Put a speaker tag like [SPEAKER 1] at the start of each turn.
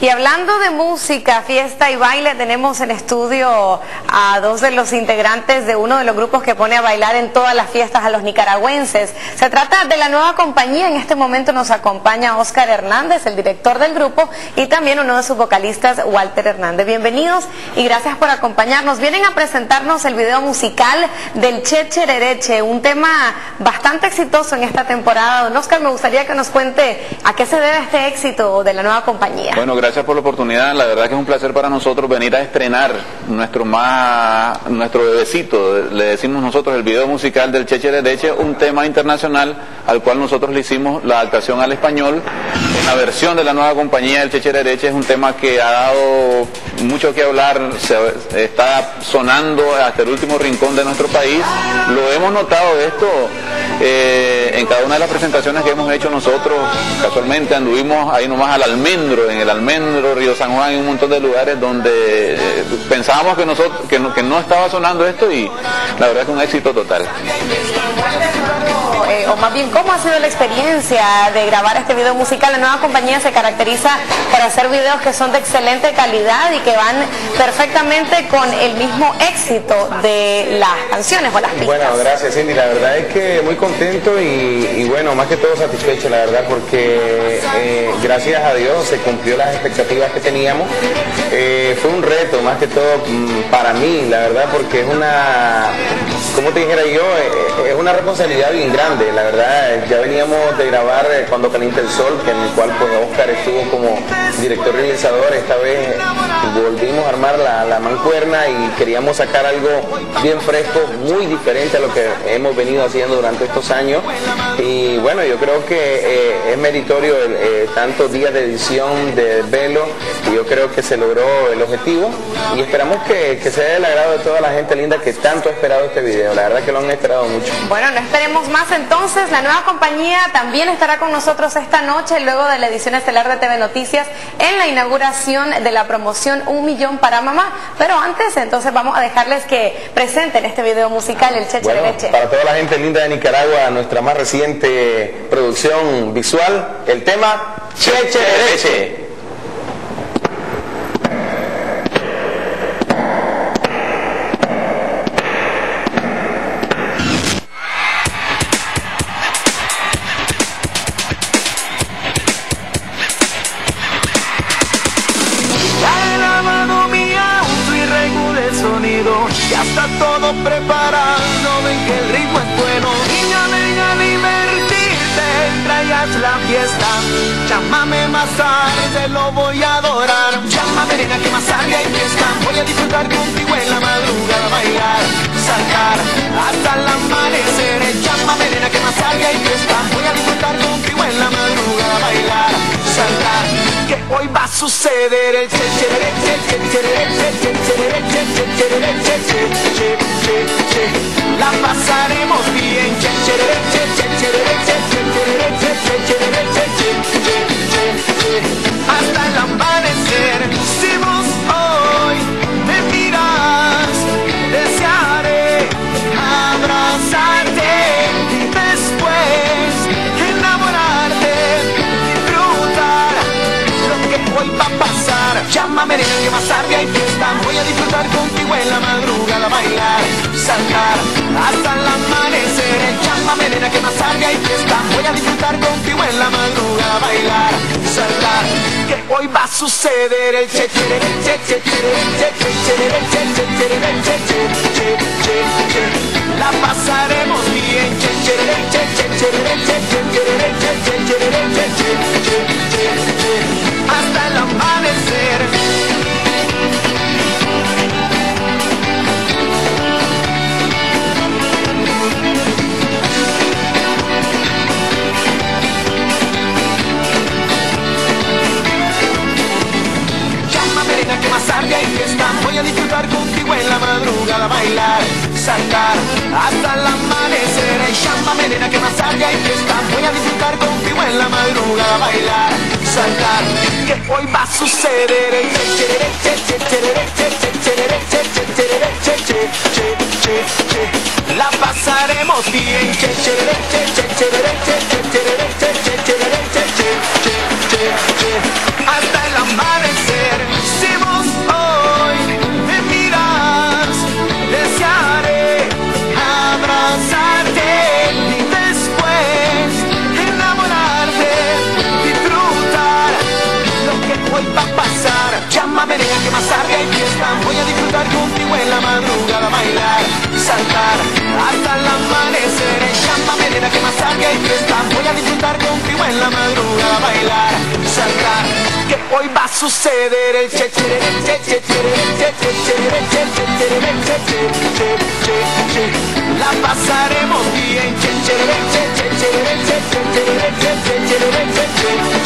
[SPEAKER 1] Y hablando de música, fiesta y baile, tenemos en estudio a dos de los integrantes de uno de los grupos que pone a bailar en todas las fiestas a los nicaragüenses. Se trata de la nueva compañía. En este momento nos acompaña Oscar Hernández, el director del grupo, y también uno de sus vocalistas, Walter Hernández. Bienvenidos y gracias por acompañarnos. Vienen a presentarnos el video musical del Che Cherereche, un tema bastante exitoso en esta temporada. Don Oscar, me gustaría que nos cuente a qué se debe este éxito de la nueva compañía.
[SPEAKER 2] Por la oportunidad. La verdad que es un placer para nosotros venir a estrenar nuestro más, nuestro bebecito, le decimos nosotros el video musical del Cheche Dereche, un tema internacional al cual nosotros le hicimos la adaptación al español. la versión de la nueva compañía del Cheche Dereche es un tema que ha dado mucho que hablar, se, está sonando hasta el último rincón de nuestro país. Lo hemos notado esto eh, en cada una de las presentaciones que hemos hecho nosotros. Casualmente anduvimos ahí nomás al almendro, en el almendro, Río San Juan, en un montón de lugares donde eh, pensábamos que, nosotros, que, no, que no estaba sonando esto y la verdad es un éxito total.
[SPEAKER 1] Eh, o más bien, ¿cómo ha sido la experiencia de grabar este video musical? La nueva compañía se caracteriza por hacer videos que son de excelente calidad y que van perfectamente con el mismo éxito de las canciones o las pistas.
[SPEAKER 3] Bueno, gracias Cindy, la verdad es que muy contento y, bueno, más que todo satisfecho, la verdad, porque eh, gracias a Dios se cumplió las expectativas que teníamos. Eh, fue un reto, más que todo mm, para mí, la verdad, porque es una, como te dijera yo, es una responsabilidad bien grande la verdad, ya veníamos de grabar eh, Cuando calienta el sol, que en el cual pues Oscar estuvo como director realizador, esta vez volvimos a armar la, mancuerna y queríamos sacar algo bien fresco, muy diferente a lo que hemos venido haciendo durante estos años. Y bueno, yo creo que eh, es meritorio eh, tantos días de edición de Velo y yo creo que se logró el objetivo y esperamos que, que sea del agrado de toda la gente linda que tanto ha esperado este video. La verdad que lo han esperado mucho.
[SPEAKER 1] Bueno, no esperemos más entonces. La nueva compañía también estará con nosotros esta noche luego de la edición estelar de TV Noticias en la inauguración de la promoción Un Millón para Mamá. Pero antes, entonces vamos a dejarles que presenten este video musical, el Cheche de Leche.
[SPEAKER 3] Para toda la gente linda de Nicaragua, nuestra más reciente producción visual, el tema Cheche de Leche.
[SPEAKER 4] Ya está todo preparado, ven que el ritmo es bueno. Niña, ven a divertirte, traías la fiesta. Llámame más tarde, lo voy a adorar. Llámame, nena, que más tarde hay fiesta. Voy a disfrutar contigo en la madrugada, bailar, saltar hasta el amanecer. Che, che, la pasaremos bien. Que más tarde hay fiesta, voy a disfrutar contigo en la madrugada, bailar, saltar hasta el amanecer. Llámame, nena, que más tarde hay fiesta, voy a disfrutar contigo en la madrugada, bailar, saltar, que hoy va a suceder el che che che che che che che che bailar, saltar hasta el amanecer. Llámame, nena, que más tarde hay fiesta. Voy a disfrutar contigo en la madrugada, bailar, saltar. Que hoy va a suceder. La pasaremos bien. Hay fiesta, voy a disfrutar contigo en la madrugada, bailar, saltar, que hoy va a suceder el che che che che che che che che che la pasaremos bien che che che che che che che che che